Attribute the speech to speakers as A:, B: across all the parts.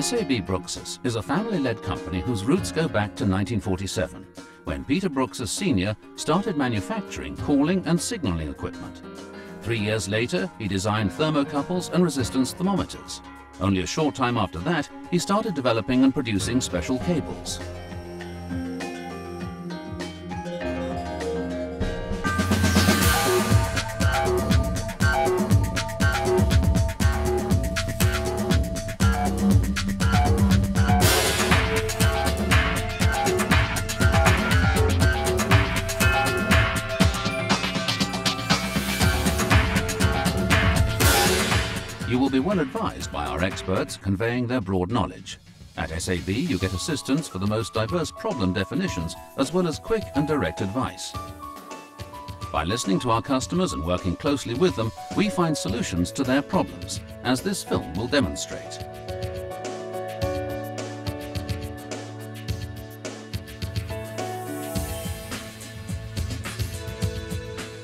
A: SAB Bröckskes is a family-led company whose roots go back to 1947, when Peter Bröckskes Sr. started manufacturing cooling and signaling equipment. Three years later, he designed thermocouples and resistance thermometers. Only a short time after that, he started developing and producing special cables. You will be well advised by our experts conveying their broad knowledge. At SAB, you get assistance for the most diverse problem definitions, as well as quick and direct advice. By listening to our customers and working closely with them, we find solutions to their problems, as this film will demonstrate.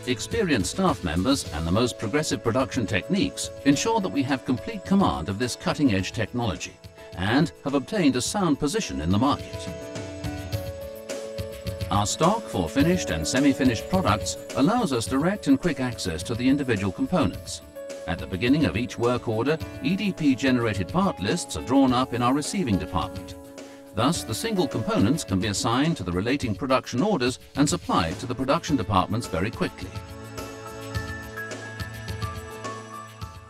A: Experienced staff members and the most progressive production techniques ensure that we have complete command of this cutting-edge technology and have obtained a sound position in the market. Our stock for finished and semi-finished products allows us direct and quick access to the individual components. At the beginning of each work order, EDP-generated part lists are drawn up in our receiving department. Thus, the single components can be assigned to the relating production orders and supplied to the production departments very quickly.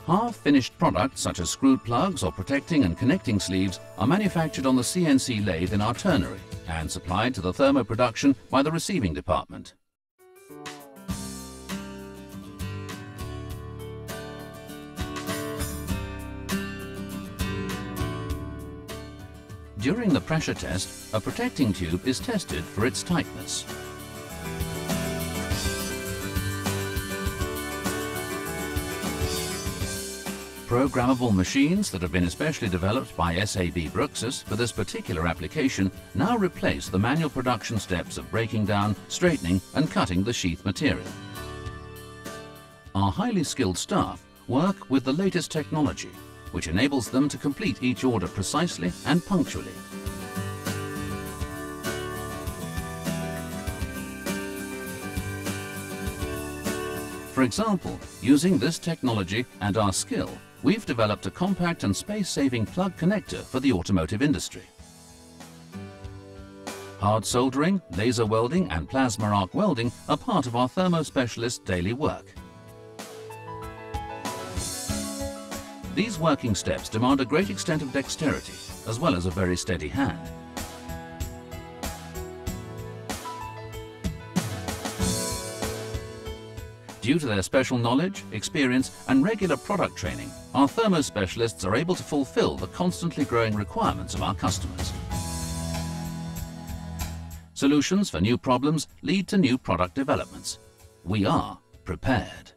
A: Half-finished products such as screw plugs or protecting and connecting sleeves are manufactured on the CNC lathe in our turnery and supplied to the thermo production by the receiving department. During the pressure test, a protecting tube is tested for its tightness. Programmable machines that have been especially developed by SAB Bröckskes for this particular application now replace the manual production steps of breaking down, straightening and cutting the sheath material. Our highly skilled staff work with the latest technology, which enables them to complete each order precisely and punctually. For example, using this technology and our skill, we've developed a compact and space-saving plug connector for the automotive industry. Hard soldering, laser welding and plasma arc welding are part of our thermo specialist daily work. These working steps demand a great extent of dexterity, as well as a very steady hand. Due to their special knowledge, experience and regular product training, our thermo specialists are able to fulfill the constantly growing requirements of our customers. Solutions for new problems lead to new product developments. We are prepared.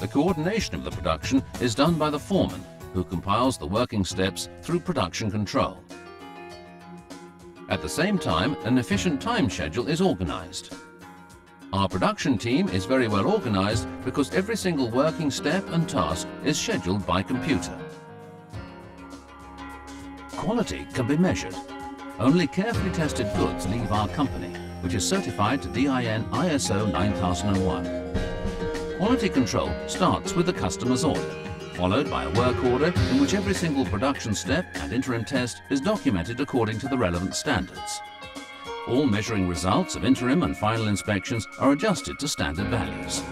A: The coordination of the production is done by the foreman, who compiles the working steps through production control. At the same time, an efficient time schedule is organized. Our production team is very well organized because every single working step and task is scheduled by computer. Quality can be measured. Only carefully tested goods leave our company, which is certified to DIN ISO 9001. Quality control starts with the customer's order, followed by a work order in which every single production step and interim test is documented according to the relevant standards. All measuring results of interim and final inspections are adjusted to standard values.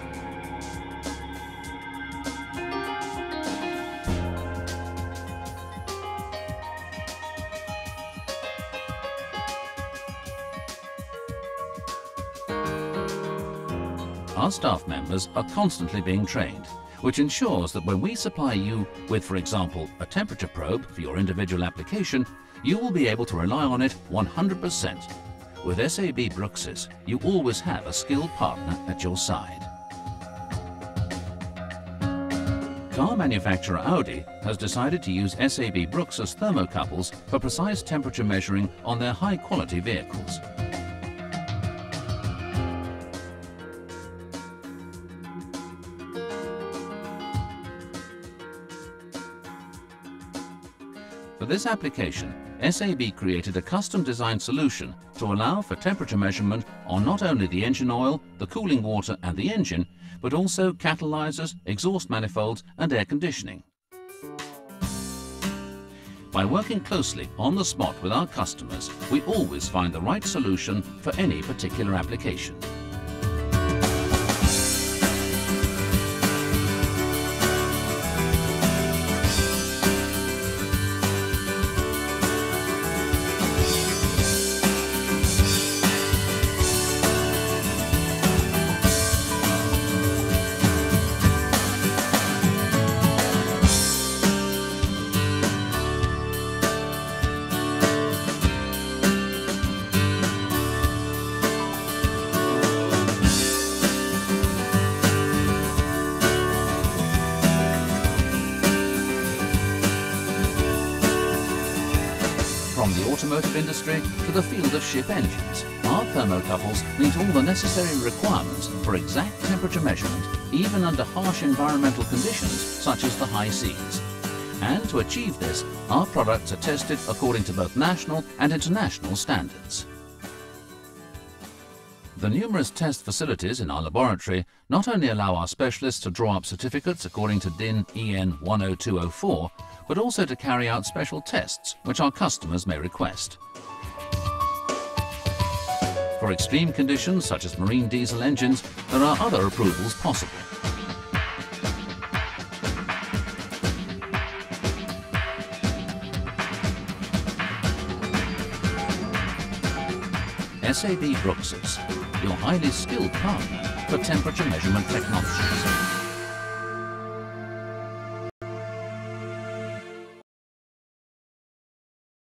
A: Our staff members are constantly being trained, which ensures that when we supply you with, for example, a temperature probe for your individual application, you will be able to rely on it 100%. With SAB Bröckskes, you always have a skilled partner at your side. Car manufacturer Audi has decided to use SAB Bröckskes thermocouples for precise temperature measuring on their high-quality vehicles. For this application, SAB created a custom-designed solution to allow for temperature measurement on not only the engine oil, the cooling water and the engine, but also catalyzers, exhaust manifolds and air conditioning. By working closely on the spot with our customers, we always find the right solution for any particular application. Automotive industry to the field of ship engines, our thermocouples meet all the necessary requirements for exact temperature measurement, even under harsh environmental conditions such as the high seas. And to achieve this, our products are tested according to both national and international standards. The numerous test facilities in our laboratory not only allow our specialists to draw up certificates according to DIN EN 10204, but also to carry out special tests which our customers may request. For extreme conditions such as marine diesel engines, there are other approvals possible. SAB Bröckskes, your highly skilled partner for temperature measurement technologies.